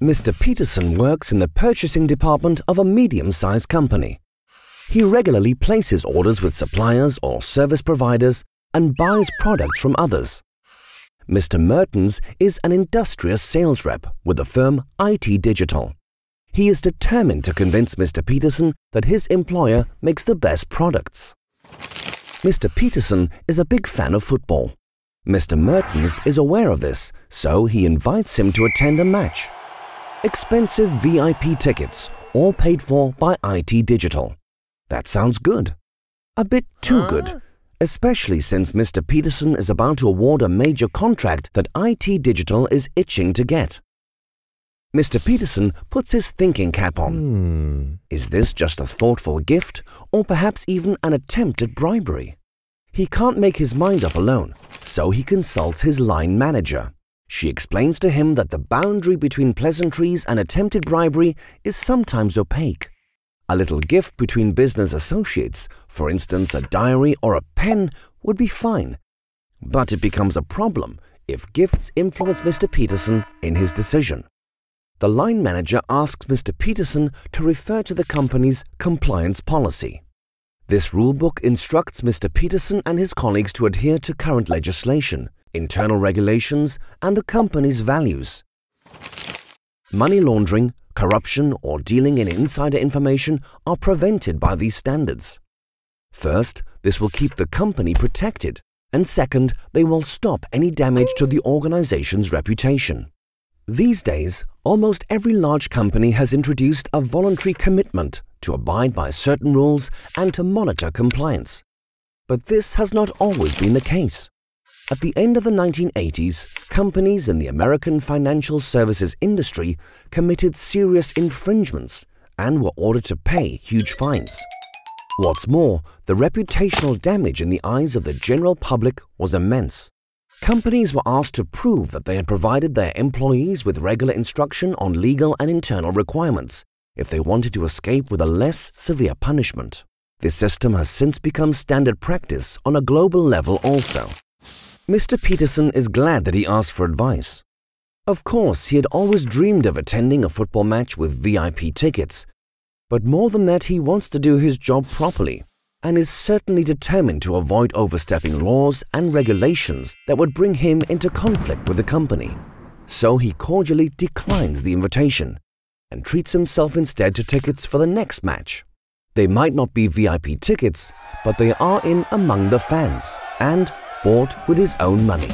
Mr. Peterson works in the purchasing department of a medium-sized company. He regularly places orders with suppliers or service providers and buys products from others. Mr. Mertens is an industrious sales rep with the firm IT Digital. He is determined to convince Mr. Peterson that his employer makes the best products. Mr. Peterson is a big fan of football. Mr. Mertens is aware of this, so he invites him to attend a match. Expensive VIP tickets, all paid for by IT Digital. That sounds good. A bit too good, especially since Mr. Peterson is about to award a major contract that IT Digital is itching to get. Mr. Peterson puts his thinking cap on. Hmm. Is this just a thoughtful gift or perhaps even an attempt at bribery? He can't make his mind up alone, so he consults his line manager. She explains to him that the boundary between pleasantries and attempted bribery is sometimes opaque. A little gift between business associates, for instance a diary or a pen, would be fine. But it becomes a problem if gifts influence Mr. Peterson in his decision. The line manager asks Mr. Peterson to refer to the company's compliance policy. This rulebook instructs Mr. Peterson and his colleagues to adhere to current legislation, internal regulations, and the company's values. Money laundering, corruption, or dealing in insider information are prevented by these standards. First, this will keep the company protected, and second, they will stop any damage to the organization's reputation. These days, almost every large company has introduced a voluntary commitment to abide by certain rules and to monitor compliance. But this has not always been the case. At the end of the 1980s, companies in the American financial services industry committed serious infringements and were ordered to pay huge fines. What's more, the reputational damage in the eyes of the general public was immense. Companies were asked to prove that they had provided their employees with regular instruction on legal and internal requirements if they wanted to escape with a less severe punishment. This system has since become standard practice on a global level also. Mr. Peterson is glad that he asked for advice. Of course, he had always dreamed of attending a football match with VIP tickets, but more than that, he wants to do his job properly and is certainly determined to avoid overstepping laws and regulations that would bring him into conflict with the company. So he cordially declines the invitation and treats himself instead to tickets for the next match. They might not be VIP tickets, but they are in among the fans and bought with his own money.